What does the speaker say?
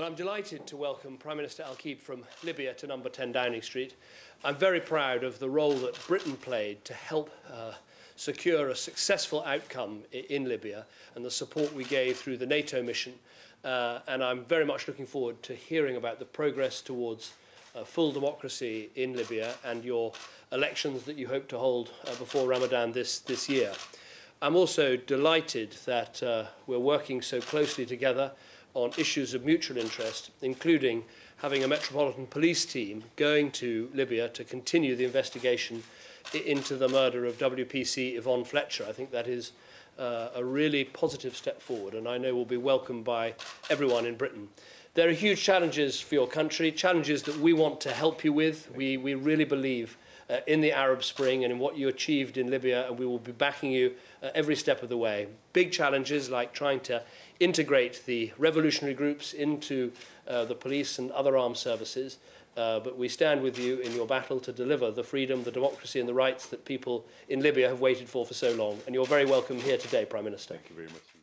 Well, I'm delighted to welcome Prime Minister Al-Keib from Libya to number 10 Downing Street. I'm very proud of the role that Britain played to help uh, secure a successful outcome in Libya and the support we gave through the NATO mission. Uh, and I'm very much looking forward to hearing about the progress towards uh, full democracy in Libya and your elections that you hope to hold uh, before Ramadan this, this year. I'm also delighted that uh, we're working so closely together on issues of mutual interest, including having a Metropolitan Police team going to Libya to continue the investigation into the murder of WPC Yvonne Fletcher. I think that is uh, a really positive step forward and I know will be welcomed by everyone in Britain. There are huge challenges for your country, challenges that we want to help you with. We, we really believe uh, in the Arab Spring and in what you achieved in Libya, and we will be backing you uh, every step of the way. Big challenges like trying to integrate the revolutionary groups into uh, the police and other armed services, uh, but we stand with you in your battle to deliver the freedom, the democracy and the rights that people in Libya have waited for for so long. And you're very welcome here today, Prime Minister. Thank you very much.